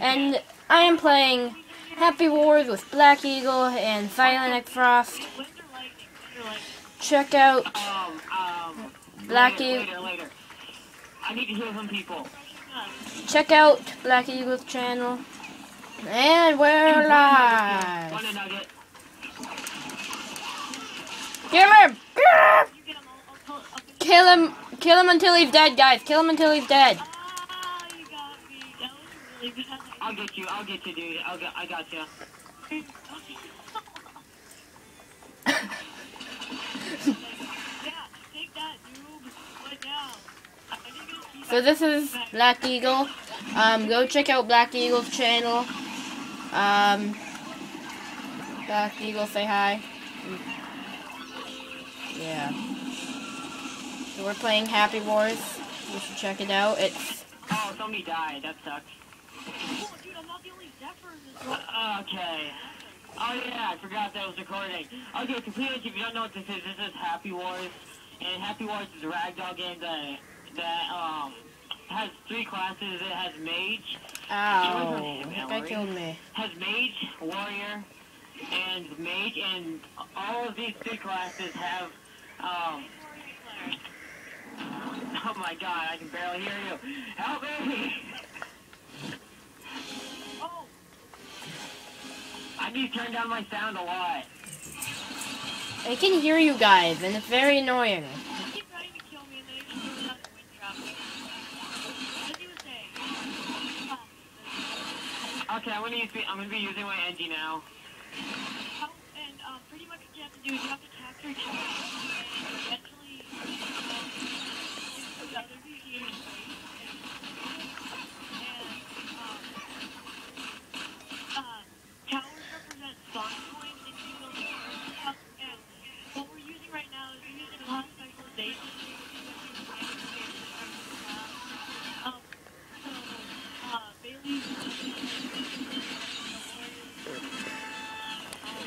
and I am playing Happy Wars with Black Eagle and Nick Frost. Check out Um, um, Black Eagle. later, later. I need to heal some people. Check out Black Eagle's channel. And we're live. Kill him! Kill him! Kill him until he's dead, guys. Kill him until he's dead. Ah, you got me. That was really bad. I'll get you. I'll get you, dude. I'll get. I got you. yeah, take that, noob. What now? I think it'll So this is Black Eagle. Um, go check out Black Eagle's channel. Um, Black Eagle, say hi. Yeah. So we're playing Happy Wars. You should check it out. It's Oh, somebody died. That sucks. Oh, dude, I'm not the only Zephyr in this. Uh, okay. Oh yeah, I forgot that was recording. Okay, so please, if you don't know what this is, this is Happy Wars, and Happy Wars is a ragdoll game that that um has three classes. It has Mage, ow. That guy killed me. has Mage, Warrior, and Mage, and all of these three classes have um. Oh my god, I can barely hear you. Help me! I need to turn down my sound a lot. I can hear you guys, and it's very annoying. he trying to kill me and then he just another wind trap. As he was. Okay, I'm gonna use. I'm gonna be using my NG now. how, and um, pretty much what you have to do is you have to capture each other. And eventually, um, the other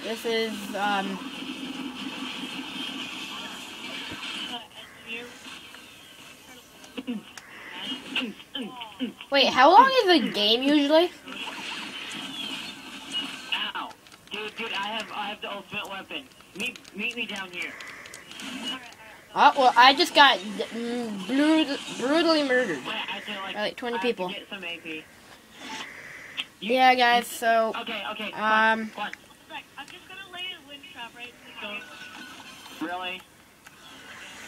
This is, um, wait, how long is the game usually? Ow, dude, dude, I have, I have the ultimate weapon. Meet, meet me down here. Oh, well, I just got mm, brut- brutally murdered. Wait, I feel like, Like 20 I people. Get some AP. You- Yeah, guys, so, Okay, okay. Um, Come on, Really?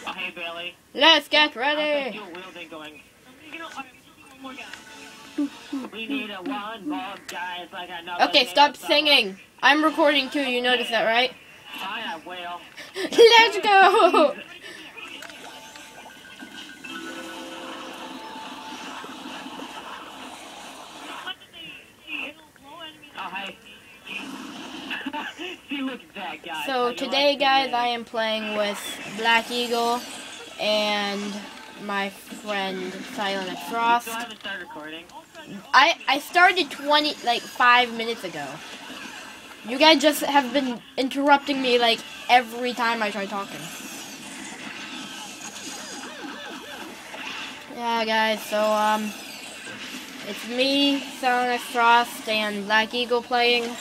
Oh, hey, Bailey. let's get oh, ready! do a wielding going. I'm gonna, alright, I'm just one more guy. We need a one more guy. It's like I know. Okay, stop singing. I'm recording too, you noticed that, right? I will. Let's go! What did they see? It'll blow enemies Oh, hey. guy. So today, guys. I am playing with Black Eagle and my friend Silent Frost. still haven't started recording. I I started 20 like 5 minutes ago. You guys just have been interrupting me like every time I try talking. Yeah, guys, so um it's me, Silent Frost and Black Eagle playing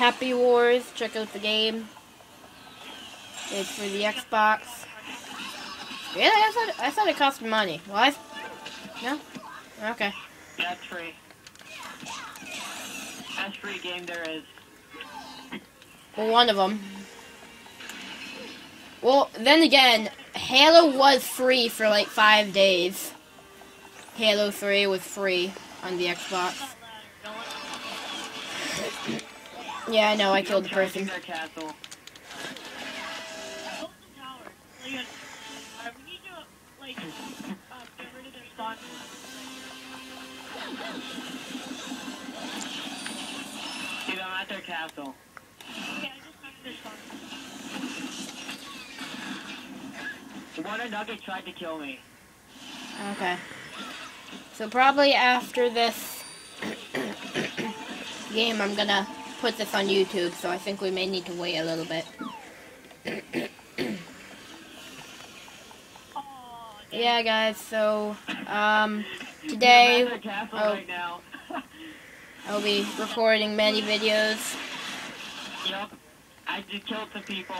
Happy Wars. Check out the game. It's for the Xbox. Really? I thought I thought it cost money. What? No? Okay. That's free. That's free game there is. Well, one of them. Well, then again, Halo was free for like five days. Halo 3 was free on the Xbox. Yeah, I know, I killed the person. At their castle. One of Nugget tried to kill me. Okay. So probably after this game, I'm gonna put this on YouTube, so I think we may need to wait a little bit. Yeah, guys, so, um, today... I'm at their castle oh. right now. I'll be recording many videos. Yep. I just killed some people.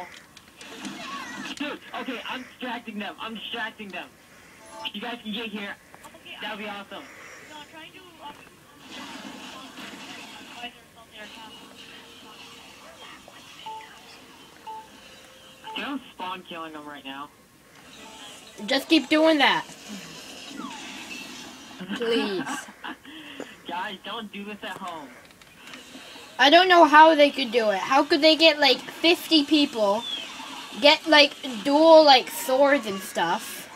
Dude, okay, I'm distracting them. I'm distracting them. You guys can get here. That would be awesome. Dude, I'm killing them right now. Just keep doing that. Please. Guys, don't do this at home. I don't know how they could do it. How could they get like 50 people, get like dual like swords and stuff?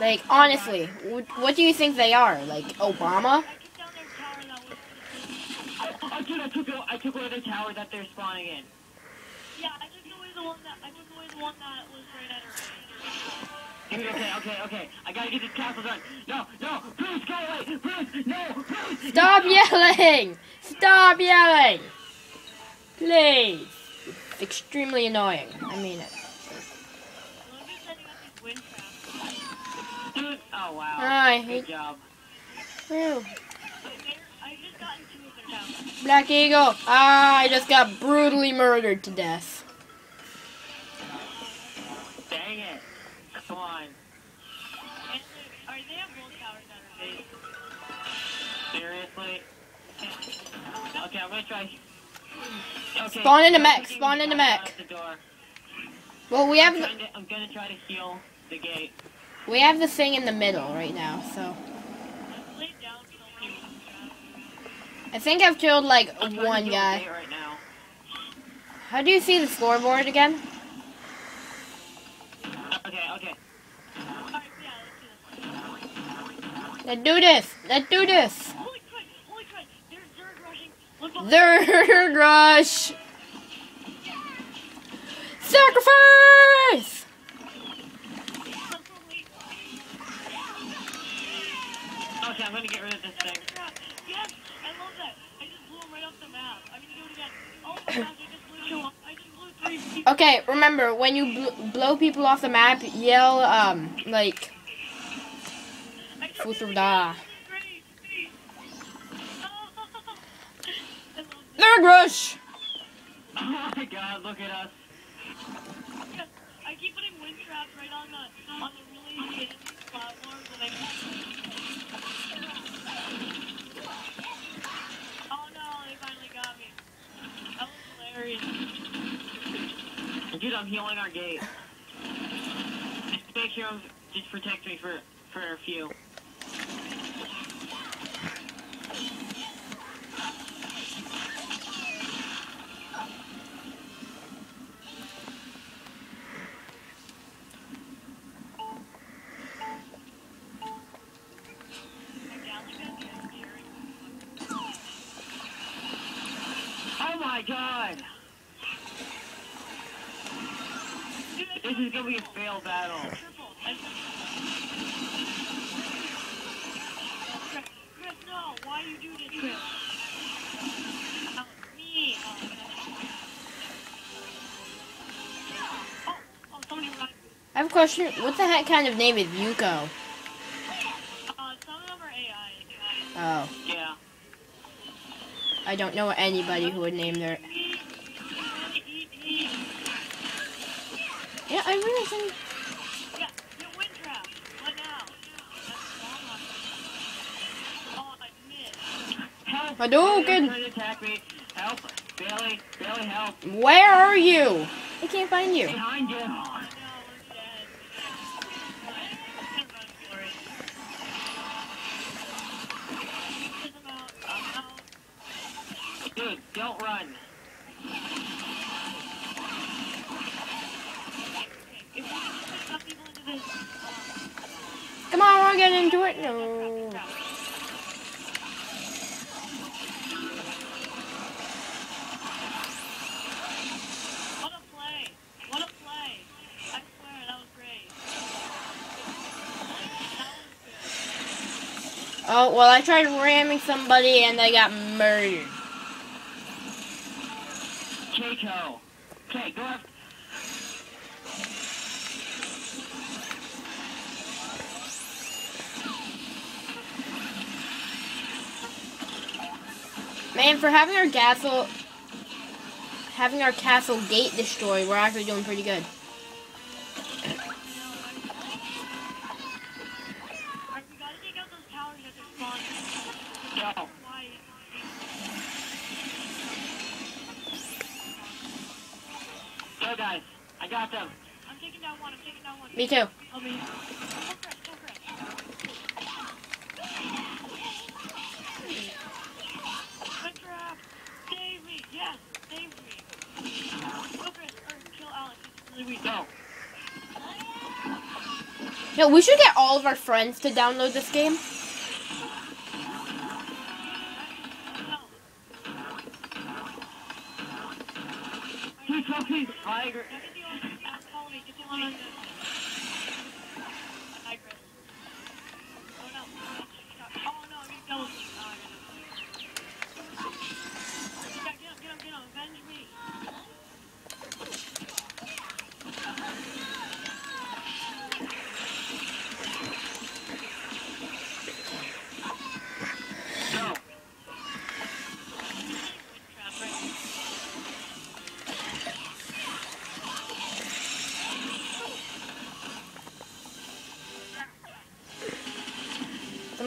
Like honestly, what, what do you think they are? Like Obama? I took down their tower that was. Oh, dude, I took, o- I took away the tower that they're spawning in. Yeah, I took away the one that. I took away the one that was right at her. Dude, okay, okay, okay. I gotta get this castle done. No, no, Bruce, go away! Bruce, no, Bruce! Stop yelling! Stop yelling! Please. It's extremely annoying. I mean it. Well, I'm just setting up these wind traps. Dude, oh wow. Hi. Good job. Whew. They're- I just gotten two of their towers. Black Eagle. Ah, I just got brutally murdered to death. Okay, I'm gonna try. Okay, Spawn in the mech, spawn in the mech. Well, we have I'm, the, to, I'm gonna try to heal the gate. we have the thing in the middle right now, so I've laid down so many wind traps. I think I've killed like I'm trying to one guy. right now. How do you see the scoreboard again? Okay, okay. Alright, yeah, let's do this. Let's do this. Let's do this. Holy crap! Holy crap! They're Zerg rushing. One behind- Third rush. Sacrifice. Okay, I'm gonna get rid of this thing. Yes, I love that. I just blew him right off the map. I'm gonna do it again. Oh my gosh, I just blew two. I just blew three people. Okay, remember when you bl- blow people off the map, yell um like third rush. Oh my god, look at us. I keep putting wind traps right on the on the really hidden platforms, and I. Oh no, they finally got me. That was hilarious. Dude, I'm healing our gate. Just make sure just protect me for, for a few. This is gonna be a fail battle. I Chris, no! Why you do this, Chris? Oh, me. Oh, oh, somebody run. I have a question. What the heck kind of name is Yuko? Uh, some of them are AI. Oh, Yeah. I don't know anybody who would name their. He, he, he, Yeah, I really think. yeah, get wind trap. What now? Oh, I missed. Help! Hadouken! Bailey's trying to attack me. Help! Bailey! Bailey, help! Where are you? I can't find you. Behind you! Oh, no, we're get into it. No. What a play! What a play! I swear that was great. That. Oh well, I tried ramming somebody and they got murdered. Keiko! Okay, go after. Man, for having our castle, having our castle gate destroyed, we're actually doing pretty good. Alright, we gotta take out those towers that they're spawning. Go. Guys. I got them. I'm taking down one. I'm taking down one. Me too. Help me. Go Chris, go Chris. Save me. Save me. Go Chris, or kill Alex. He's. Go. Yo, we should get all of our friends to download this game. No. Trophies. Tiger.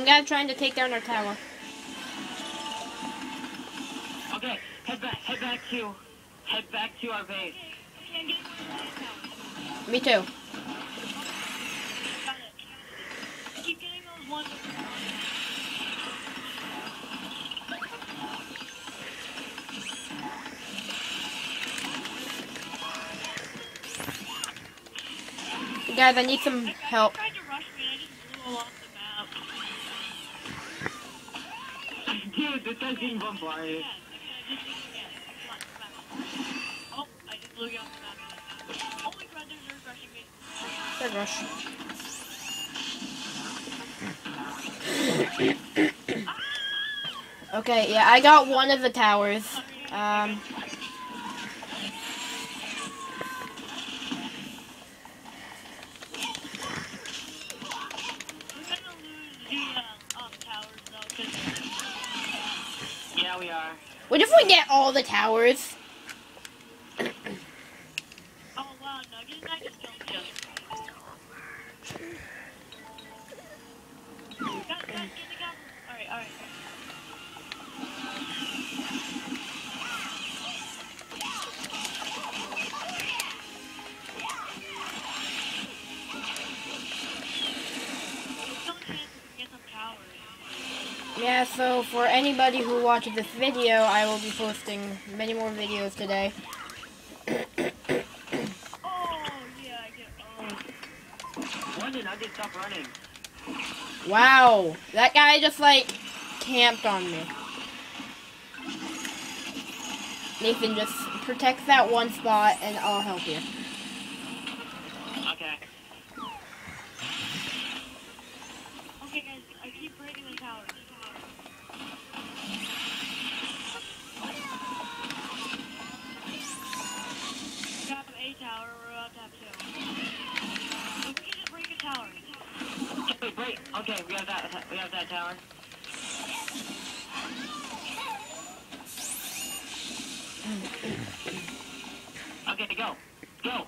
Some guy trying to take down our tower. Okay. Head back. Head back to. Head back to our base. Okay, I'm getting one of those now. Me too. Got it. Keep getting those ones. Guys, I need some help. tried to rush me and I just blew off the map. Dude, this guy's getting bombarded. Yeah, I just did it again. Come on, come on. Oh, I just blew you off the map. There's me. Okay, yeah, I got one of the towers. Um, Yeah, we are. what if we get all the towers? oh wow, Nugget and I just killed you. Guys, towers. Yeah, so for anybody who watches this video, I will be posting many more videos today. Wow, that guy just like camped on me. Nathan, just protect that one spot and I'll help you. Tower, we're about to have two. We can just break a tower. Okay, wait. Okay, we have that. We have that tower. Okay, to go. Go.